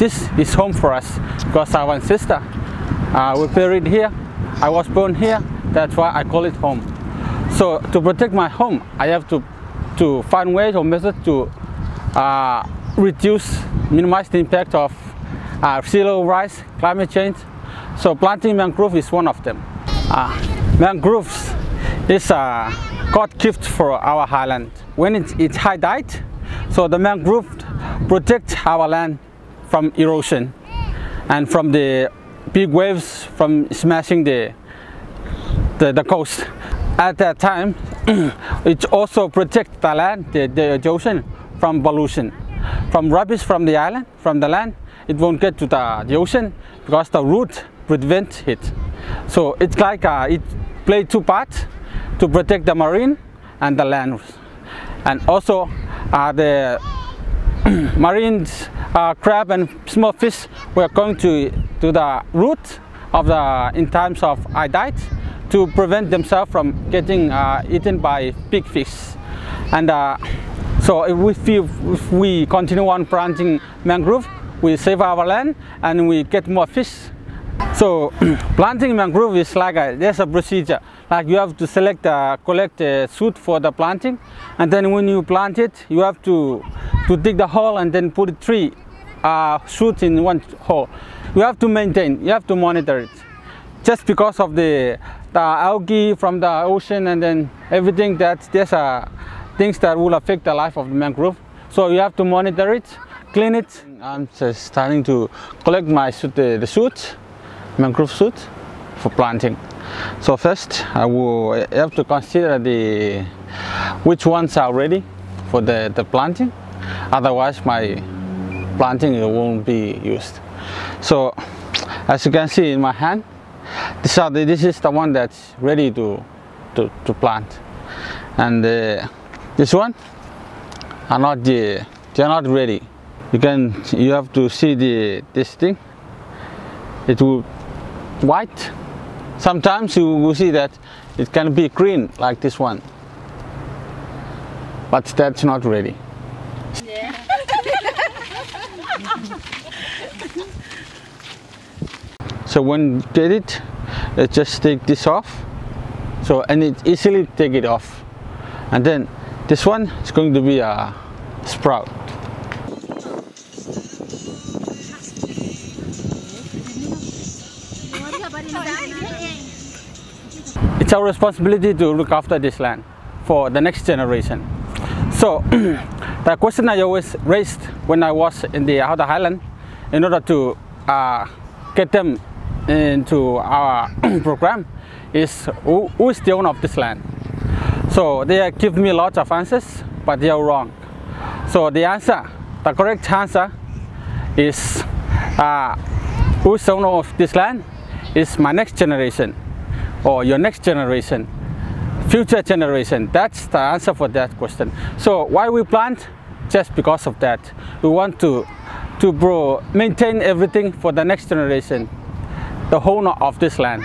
this is home for us because our ancestor uh, were buried here. I was born here. That's why I call it home. So to protect my home, I have to to find ways or methods to uh, reduce, minimize the impact of uh, sea level rise, climate change. So planting mangrove is one of them. Uh, mangroves is a God gift for our highland. When it's, it's high tide, so the mangrove protect our land from erosion and from the big waves from smashing the, the, the coast. At that time, it also protects the land, the, the ocean from pollution. From rubbish from the island, from the land, it won't get to the, the ocean because the root prevent it. So it's like uh, it play two parts to protect the marine and the land. And also uh, the marine uh, crab and small fish were going to, to the root of the in times of high tide to prevent themselves from getting uh, eaten by big fish. And uh, so if we, if we continue on planting mangrove, we save our land and we get more fish. So planting mangrove is like a, there's a procedure. Like you have to select, uh, collect a shoot for the planting, and then when you plant it, you have to to dig the hole and then put three uh, shoots in one hole. You have to maintain, you have to monitor it. Just because of the the algae from the ocean and then everything that there's uh, things that will affect the life of the mangrove. So you have to monitor it, clean it. I'm just starting to collect my the, the shoots, mangrove shoot for planting. So first I will have to consider the which ones are ready for the, the planting. Otherwise my planting won't be used. So as you can see in my hand, this, are the, this is the one that's ready to, to, to plant. And uh, this one are not the, they are not ready. You can, you have to see the, this thing. It will white Sometimes you will see that it can be green like this one. But that's not ready. So when you get it, uh, just take this off. So and it easily take it off. And then this one is going to be a sprout. It's our responsibility to look after this land for the next generation. So the question I always raised when I was in the outer highland in order to uh, get them into our program is who, who is the owner of this land? So they give me lots of answers, but they are wrong. So the answer, the correct answer is uh, who is the owner of this land is my next generation or your next generation, future generation? That's the answer for that question. So why we plant? Just because of that. We want to, to grow, maintain everything for the next generation, the owner of this land.